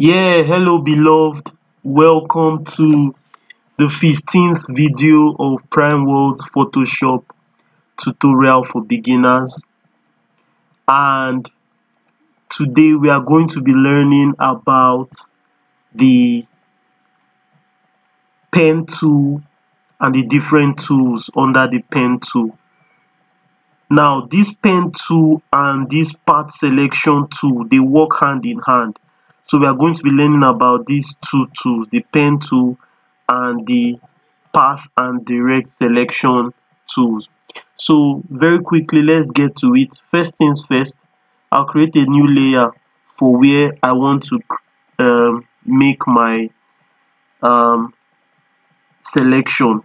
Yeah, hello beloved. Welcome to the 15th video of Prime World's Photoshop tutorial for beginners. And today we are going to be learning about the pen tool and the different tools under the pen tool. Now, this pen tool and this path selection tool, they work hand in hand. So we are going to be learning about these two tools, the pen tool and the path and direct selection tools. So very quickly, let's get to it. First things first, I'll create a new layer for where I want to um, make my um, selection.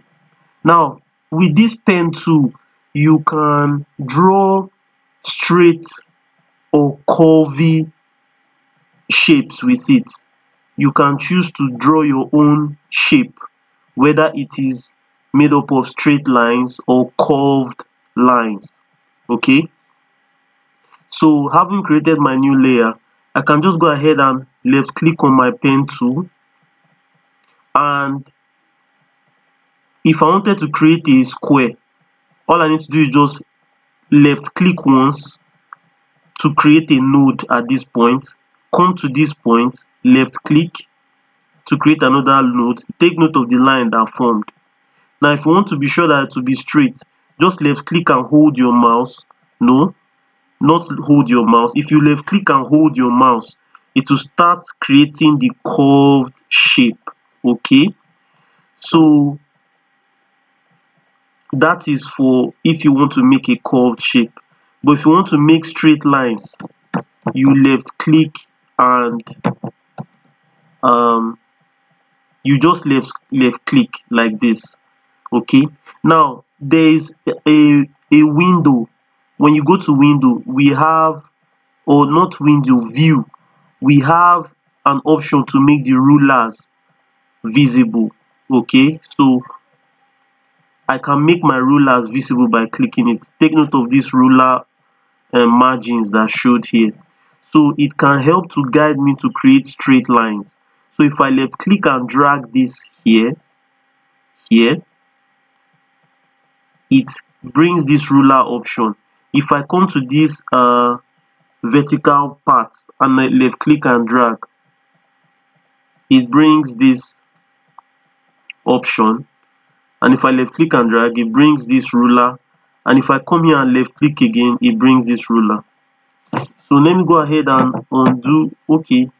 Now, with this pen tool, you can draw straight or curvy shapes with it. You can choose to draw your own shape, whether it is made up of straight lines or curved lines. Okay. So having created my new layer, I can just go ahead and left click on my pen tool and if I wanted to create a square all I need to do is just left click once to create a node at this point come to this point left click to create another node take note of the line that formed. Now if you want to be sure that it will be straight just left click and hold your mouse. No not hold your mouse. If you left click and hold your mouse it will start creating the curved shape. Okay? So that is for if you want to make a curved shape. But if you want to make straight lines you left click and um you just left left click like this okay now there is a a window when you go to window we have or not window view we have an option to make the rulers visible okay so I can make my rulers visible by clicking it. Take note of this ruler uh, margins that showed here. So it can help to guide me to create straight lines. So if I left click and drag this here, here, it brings this ruler option. If I come to this uh, vertical part and I left click and drag, it brings this option and if I left click and drag it brings this ruler and if I come here and left click again it brings this ruler so let me go ahead and undo. Okay.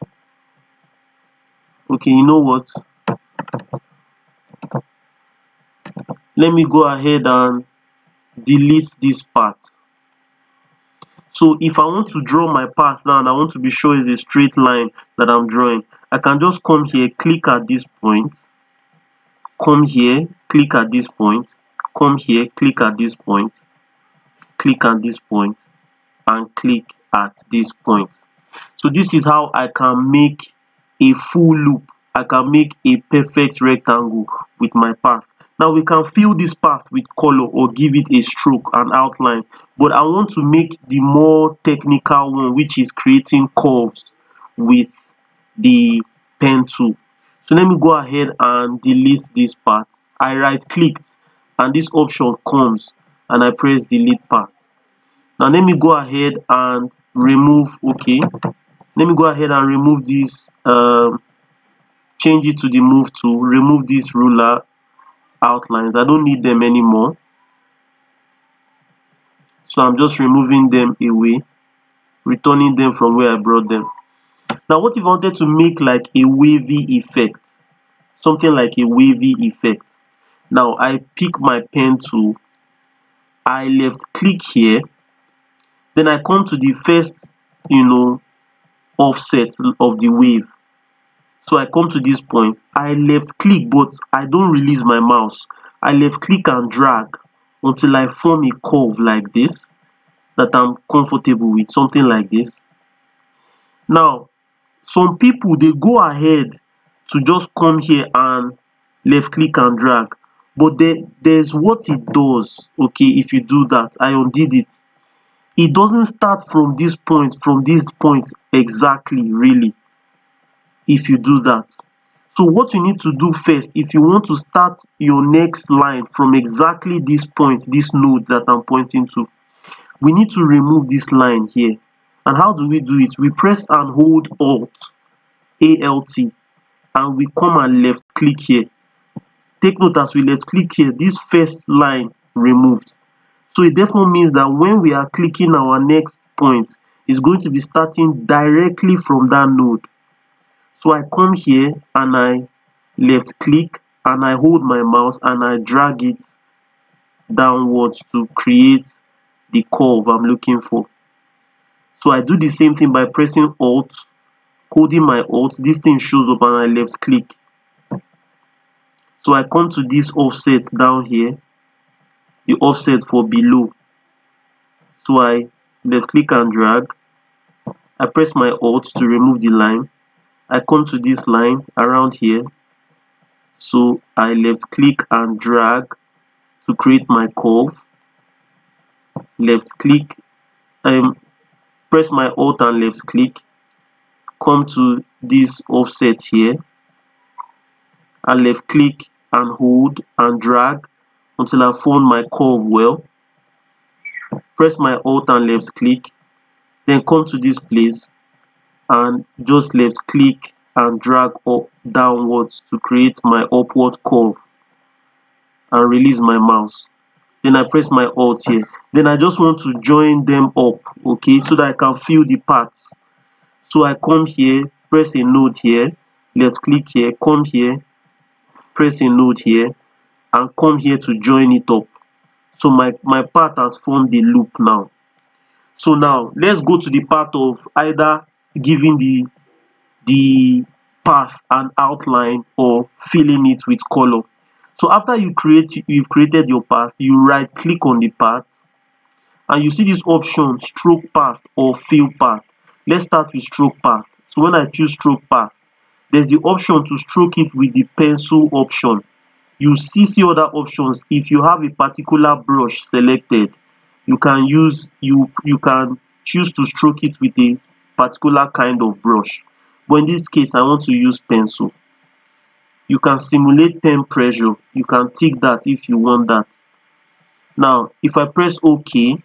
Okay you know what? Let me go ahead and delete this part. So if I want to draw my path now and I want to be sure it's a straight line that I'm drawing I can just come here click at this point. Come here click at this point. Come here click at this point. Click at this point and click at this point. So this is how I can make a full loop. I can make a perfect rectangle with my path. Now we can fill this path with color or give it a stroke and outline. But I want to make the more technical one which is creating curves with the pen tool. So let me go ahead and delete this part. I right clicked and this option comes and I press delete path. Now let me go ahead and remove okay. Let me go ahead and remove this um, change it to the move tool remove this ruler outlines. I don't need them anymore. So I'm just removing them away returning them from where I brought them. Now what if I wanted to make like a wavy effect? Something like a wavy effect. Now I pick my pen tool I left click here then I come to the first you know offset of the wave. So I come to this point. I left click but I don't release my mouse. I left click and drag until I form a curve like this that I'm comfortable with something like this. Now some people they go ahead to just come here and left click and drag. But there, there's what it does okay if you do that. I undid it it doesn't start from this point from this point exactly really if you do that. So what you need to do first if you want to start your next line from exactly this point this node that i'm pointing to we need to remove this line here. And how do we do it? We press and hold alt alt and we come and left click here. Take note as we left click here this first line removed so it therefore means that when we are clicking our next point it's going to be starting directly from that node. So i come here and i left click and i hold my mouse and i drag it downwards to create the curve i'm looking for. So i do the same thing by pressing alt holding my alt. This thing shows up and i left click. So i come to this offset down here the offset for below. So i left click and drag. I press my alt to remove the line. I come to this line around here. So i left click and drag to create my curve. Left click um press my alt and left click. Come to this offset here. And left click and hold and drag until I found my curve well press my alt and left click then come to this place and just left click and drag up downwards to create my upward curve and release my mouse. Then I press my alt here. Then I just want to join them up okay so that I can fill the parts. So I come here press a node here left click here come here press a node here and come here to join it up. So my my part has formed the loop now. So now let's go to the part of either giving the the path an outline or filling it with color. So after you create you've created your path you right click on the path and you see this option stroke path or fill path. Let's start with stroke path. So when i choose stroke path there's the option to stroke it with the pencil option you see see other options. If you have a particular brush selected you can use you you can choose to stroke it with a particular kind of brush. But in this case i want to use pencil. You can simulate pen pressure. You can tick that if you want that. Now if i press ok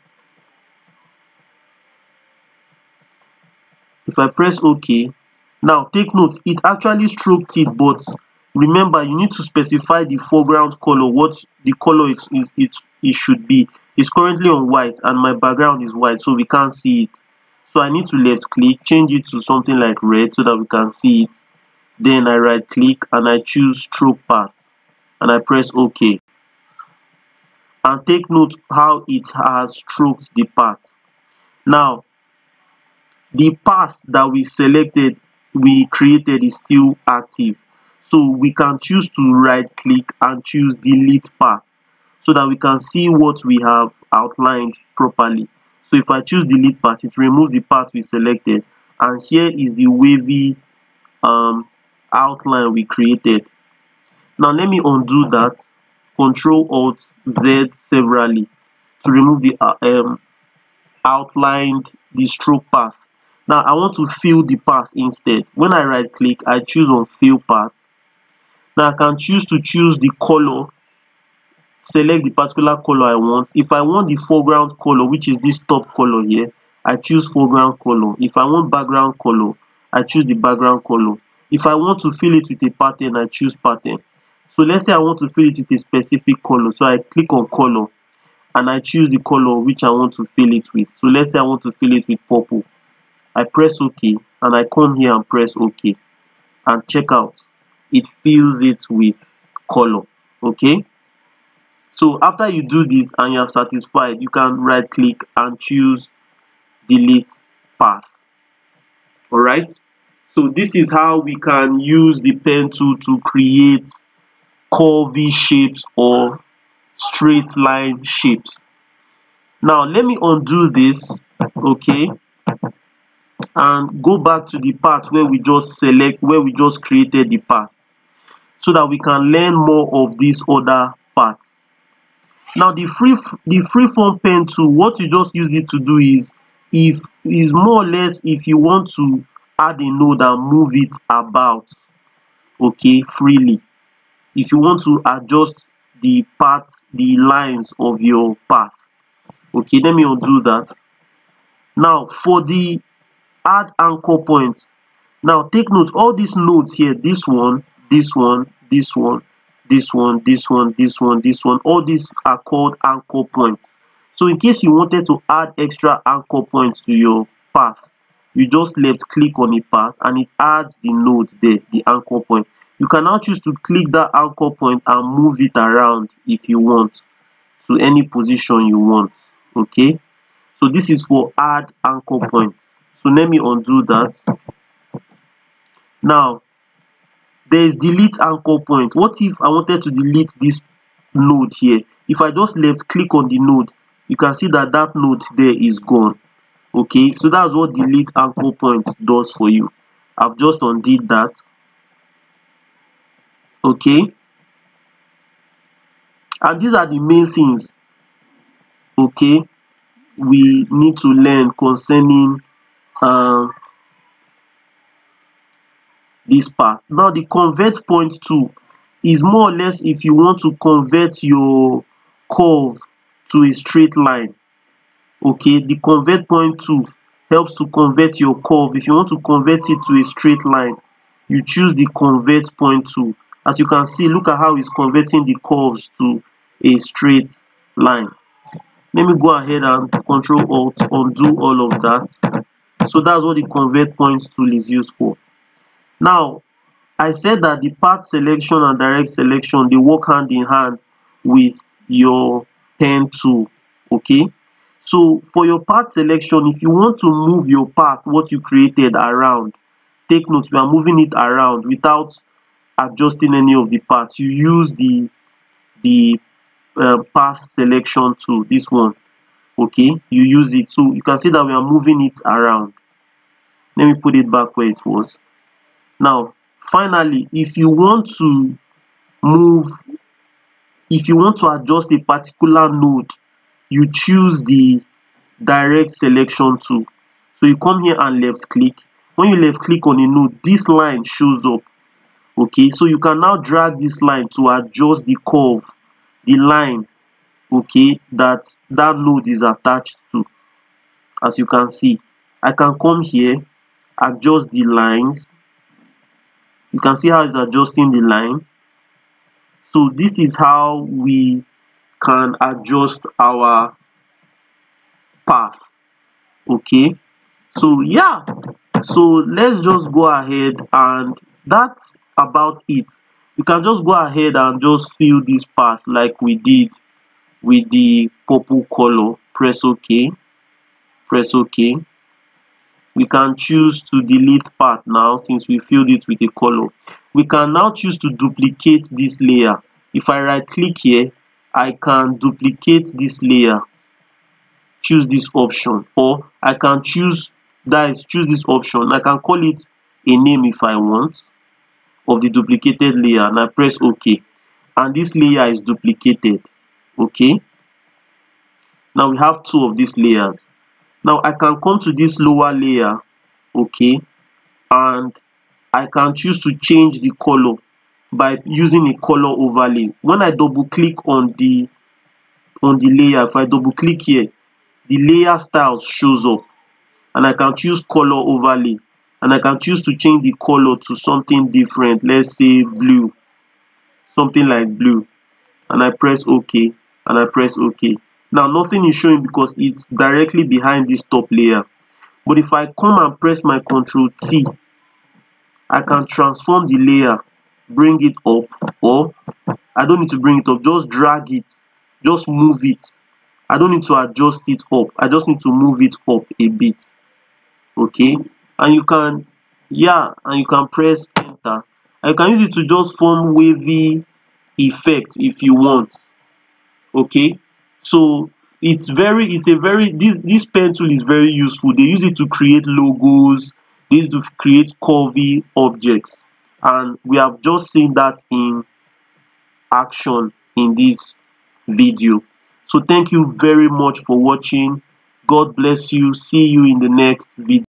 if i press ok now take note it actually stroked it but remember you need to specify the foreground color what the color it, it, it should be. It's currently on white and my background is white so we can't see it. So i need to left click change it to something like red so that we can see it. Then i right click and i choose stroke path and i press ok. And take note how it has stroked the path. Now the path that we selected we created is still active so we can choose to right click and choose delete path so that we can see what we have outlined properly. So if i choose delete path it removes the path we selected. And here is the wavy um, outline we created. Now let me undo that. Control alt z severally to remove the uh, um, outlined the stroke path. Now i want to fill the path instead. When i right click i choose on fill path now i can choose to choose the color select the particular color i want. If i want the foreground color which is this top color here i choose foreground color. If i want background color i choose the background color. If i want to fill it with a pattern i choose pattern. So let's say i want to fill it with a specific color. So i click on color and i choose the color which i want to fill it with. So let's say i want to fill it with purple. I press ok and i come here and press ok and check out it fills it with color okay? So after you do this and you're satisfied you can right click and choose delete path all right so this is how we can use the pen tool to create curvy shapes or straight line shapes. Now let me undo this okay? And go back to the part where we just select where we just created the path so that we can learn more of these other parts. Now the free the freeform pen tool what you just use it to do is if is more or less if you want to add a node and move it about okay freely. If you want to adjust the path the lines of your path okay let me undo that. Now for the add anchor point now take note all these nodes here this one this one this one this one this one this one this one. All these are called anchor points. So in case you wanted to add extra anchor points to your path you just left click on a path and it adds the node there the anchor point. You can now choose to click that anchor point and move it around if you want to any position you want okay? So this is for add anchor point so let me undo that. Now there is delete anchor point. What if i wanted to delete this node here? If i just left click on the node you can see that that node there is gone. Okay so that's what delete anchor point does for you. I've just undid that. Okay. And these are the main things okay we need to learn concerning um, this part. Now the convert point tool is more or less if you want to convert your curve to a straight line. Okay the convert point tool helps to convert your curve. If you want to convert it to a straight line you choose the convert point tool as you can see look at how it's converting the curves to a straight line. Let me go ahead and control alt undo all of that. So that's what the convert point tool is used for now i said that the path selection and direct selection they work hand in hand with your pen tool okay? So for your path selection if you want to move your path what you created around take note we are moving it around without adjusting any of the paths. You use the the uh, path selection tool this one okay? You use it. So you can see that we are moving it around. Let me put it back where it was now finally if you want to move if you want to adjust a particular node you choose the direct selection tool. So you come here and left click. When you left click on a node this line shows up. Okay? So you can now drag this line to adjust the curve the line okay that that node is attached to. As you can see i can come here adjust the lines you can see how it's adjusting the line. So this is how we can adjust our path okay? So yeah. So let's just go ahead and that's about it. You can just go ahead and just fill this path like we did with the purple color. Press ok press ok we can choose to delete path now since we filled it with a color. We can now choose to duplicate this layer. If i right click here i can duplicate this layer. Choose this option. Or i can choose that is choose this option. I can call it a name if i want of the duplicated layer and i press ok. And this layer is duplicated. Okay now we have two of these layers now i can come to this lower layer okay and i can choose to change the color by using a color overlay. When i double click on the on the layer if i double click here the layer styles shows up. And i can choose color overlay. And i can choose to change the color to something different. Let's say blue. Something like blue. And i press ok and i press ok now nothing is showing because it's directly behind this top layer. But if i come and press my control t i can transform the layer bring it up or i don't need to bring it up just drag it just move it. I don't need to adjust it up. I just need to move it up a bit. Okay? And you can yeah and you can press enter. I can use it to just form wavy effect if you want. Okay so it's very it's a very this this pen tool is very useful. They use it to create logos. They use to create curvy objects. And we have just seen that in action in this video. So thank you very much for watching. God bless you. See you in the next video